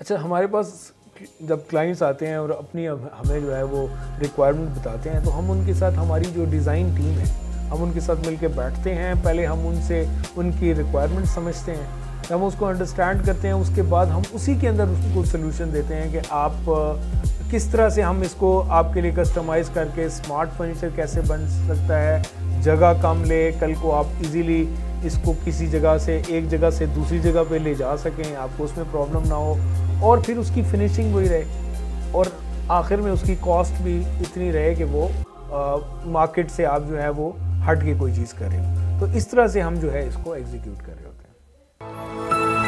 अच्छा हमारे पास जब क्लाइंट्स आते हैं और अपनी हमें जो है वो रिक्वायरमेंट बताते हैं तो हम उनके साथ, हमारी जो डिज़ाइन टीम है, हम उनके साथ मिलकर बैठते हैं। पहले हम उनसे उनकी रिक्वायरमेंट समझते हैं हम उसको अंडरस्टैंड करते हैं, उसके बाद हम उसी के अंदर उसको सोल्यूशन देते हैं कि आप किस तरह से हम इसको आपके लिए कस्टमाइज़ करके स्मार्ट फर्नीचर कैसे बन सकता है, जगह कम ले, कल को आप इजीली इसको किसी जगह से, एक जगह से दूसरी जगह पे ले जा सकें, आपको उसमें प्रॉब्लम ना हो। और फिर उसकी फिनिशिंग वही रहे। और आखिर में उसकी कॉस्ट भी इतनी रहे कि वो मार्केट से आप जो है वो हट के कोई चीज़ कर रहे हो। तो इस तरह से हम जो है इसको एग्जीक्यूट कर रहे होते हैं।